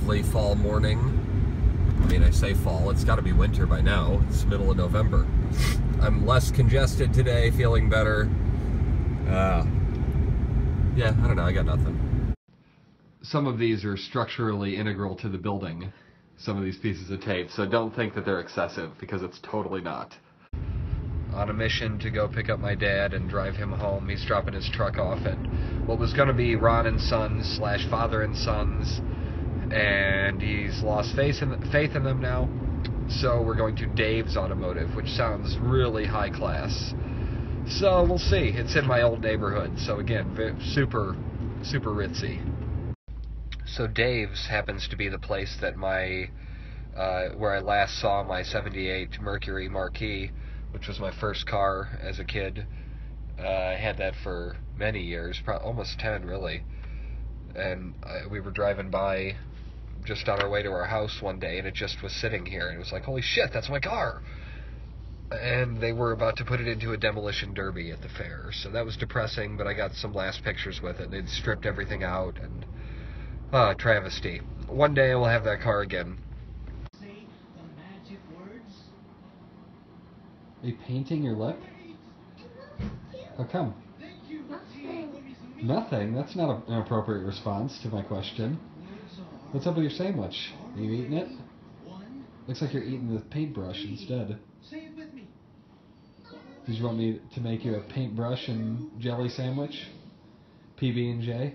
lovely fall morning. I mean, I say fall, it's got to be winter by now. It's middle of November. I'm less congested today, feeling better. Uh, yeah, I don't know, I got nothing. Some of these are structurally integral to the building, some of these pieces of tape, so don't think that they're excessive, because it's totally not. On a mission to go pick up my dad and drive him home. He's dropping his truck off at what was going to be Ron and Sons slash Father and Sons, and he's lost faith in, faith in them now. So we're going to Dave's Automotive, which sounds really high class. So we'll see. It's in my old neighborhood, so again, super, super ritzy. So Dave's happens to be the place that my, uh, where I last saw my '78 Mercury Marquis, which was my first car as a kid. Uh, I had that for many years, pro- almost ten really. And uh, we were driving by just on our way to our house one day, and it just was sitting here, and it was like, holy shit, that's my car! And they were about to put it into a demolition derby at the fair, so that was depressing. But I got some last pictures with it. They'd stripped everything out, and ah, travesty. One day I will have that car again. Say the magic words. Are you painting your lip? How come? Thank you. Nothing. Nothing. That's not a, an appropriate response to my question. Words are What's up with your sandwich? Are you eating it? one. Looks like you're eating the paintbrush instead. Say it with me. Did you want me to make you a paintbrush and jelly sandwich? PB and J?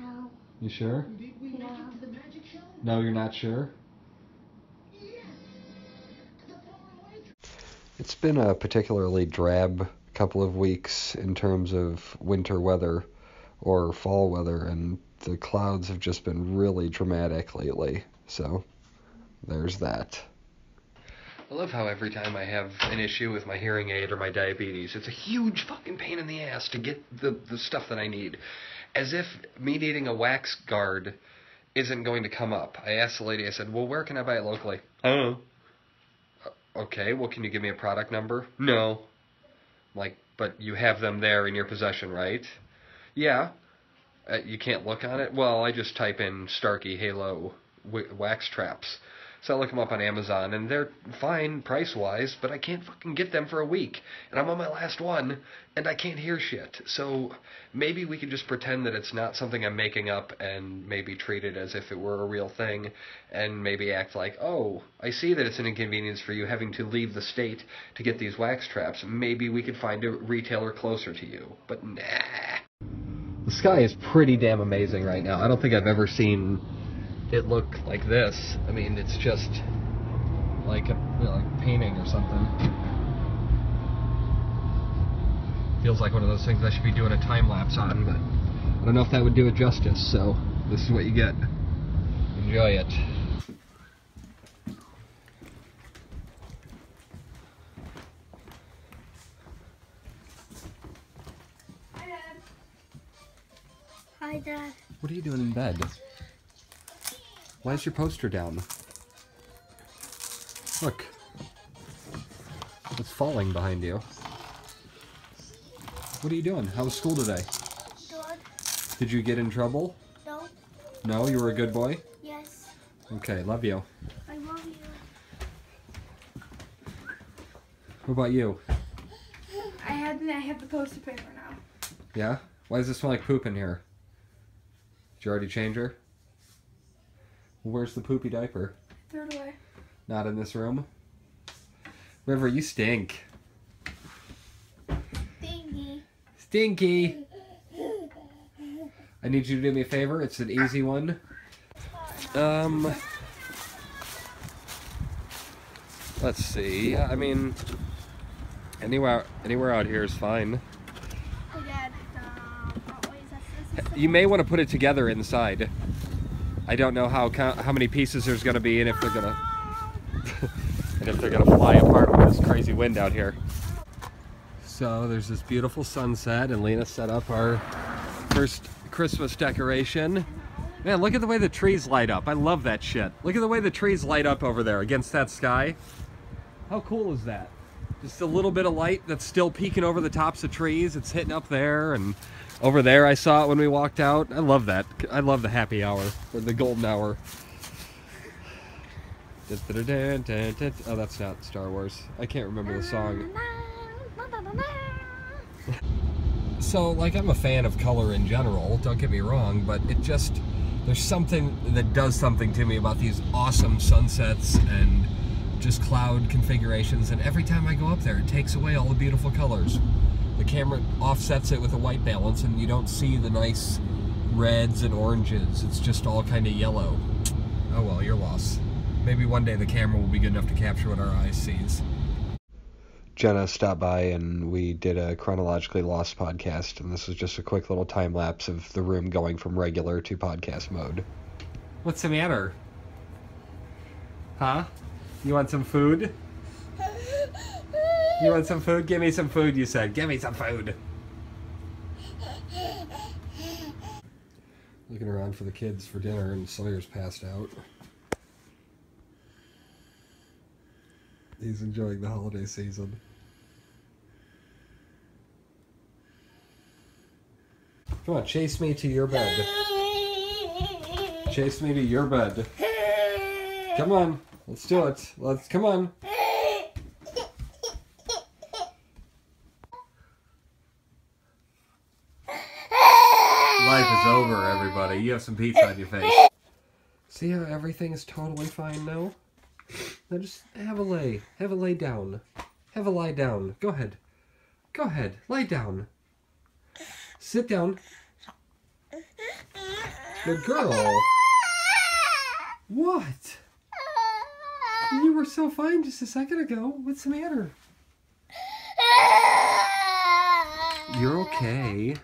No. You sure? Did we make No. the magic show? No, you're not sure. Yes. The former waitress. It's been a particularly drab couple of weeks in terms of winter weather or fall weather, and the clouds have just been really dramatic lately. So, there's that. I love how every time I have an issue with my hearing aid or my diabetes, it's a huge fucking pain in the ass to get the, the stuff that I need. As if me needing a wax guard isn't going to come up. I asked the lady, I said, Well, where can I buy it locally? Oh. Okay, well, can you give me a product number? No. Like, but you have them there in your possession, right? Yeah. Uh, you can't look on it? Well, I just type in Starkey Halo wax traps. So I look them up on Amazon, and they're fine price wise, but I can't fucking get them for a week. And I'm on my last one, and I can't hear shit. So maybe we could just pretend that it's not something I'm making up and maybe treat it as if it were a real thing, and maybe act like, oh, I see that it's an inconvenience for you having to leave the state to get these wax traps. Maybe we could find a retailer closer to you. But nah. The sky is pretty damn amazing right now. I don't think I've ever seen it look like this. I mean, it's just like a you know, like painting or something. Feels like one of those things I should be doing a time lapse on, but I don't know if that would do it justice. So this is what you get. Enjoy it. Hi, Dad. Hi, Dad. What are you doing in bed? Why is your poster down? Look. It's falling behind you. What are you doing? How was school today? Good. Did you get in trouble? No. No, you were a good boy? Yes. Okay, love you. I love you. What about you? I had I have the poster paper now. Yeah? Why does it smell like poop in here? You already change her? Where's the poopy diaper? Throw it away. Not in this room? River, you stink. Thingy. Stinky! I need you to do me a favor. It's an easy one. Um. Let's see. I mean, anywhere anywhere out here is fine. Oh, Dad. Um, what way is that? This is You may want to put it together inside. I don't know how how many pieces there's going to be, and if they're gonna and if they're gonna fly apart with this crazy wind out here. So there's this beautiful sunset, and Lena set up our first Christmas decoration. Man, look at the way the trees light up. I love that shit. Look at the way the trees light up over there against that sky. How cool is that? Just a little bit of light that's still peeking over the tops of trees. It's hitting up there and Over there, I saw it when we walked out. I love that. I love the happy hour or the golden hour. Oh, that's not Star Wars. I can't remember the song. So, like, I'm a fan of color in general, don't get me wrong, but it just, there's something that does something to me about these awesome sunsets and just cloud configurations, and every time I go up there, it takes away all the beautiful colors. The camera offsets it with a white balance, and you don't see the nice reds and oranges. It's just all kind of yellow. Oh well, your loss. Maybe one day the camera will be good enough to capture what our eyes sees. Jenna stopped by and we did a chronologically lost podcast, and this was just a quick little time lapse of the room going from regular to podcast mode. What's the matter? Huh? You want some food? You want some food? Give me some food, you said. Give me some food. Looking around for the kids for dinner, and Sawyer's passed out. He's enjoying the holiday season. Come on, chase me to your bed. Chase me to your bed. Come on, let's do it. Let's come on. Life is everybody. You have some pizza eh, on your face. Eh. See how everything is totally fine now? Now just have a lay. Have a lay down. Have a lie down. Go ahead. Go ahead. Lie down. Sit down. Good girl. What? You were so fine just a second ago. What's the matter? You're okay.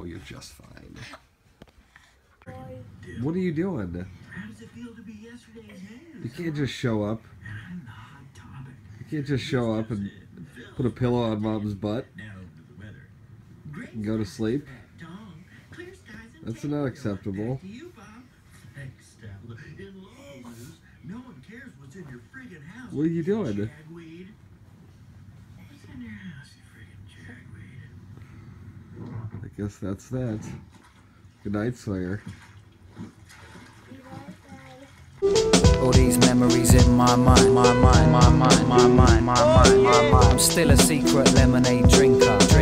Oh, you're just fine. What are you doing? How does it feel to be yesterday's? You can't just show up. I'm the hot topic. You can't just show up and put a pillow on mom's butt Now to the weather. Great and go to sleep. Tom. Clear skies and That's not acceptable. What are you, Bob. Thanks, Stella. In local news, no one cares what's in your friggin' house. What are you doing? Jagweed. What's in your house, you friggin' jagweed? I guess that's that. Good night, Sawyer. All these memories in my mind, my mind, my mind, my mind, my mind, my mind. I'm still a secret lemonade drinker, drinker.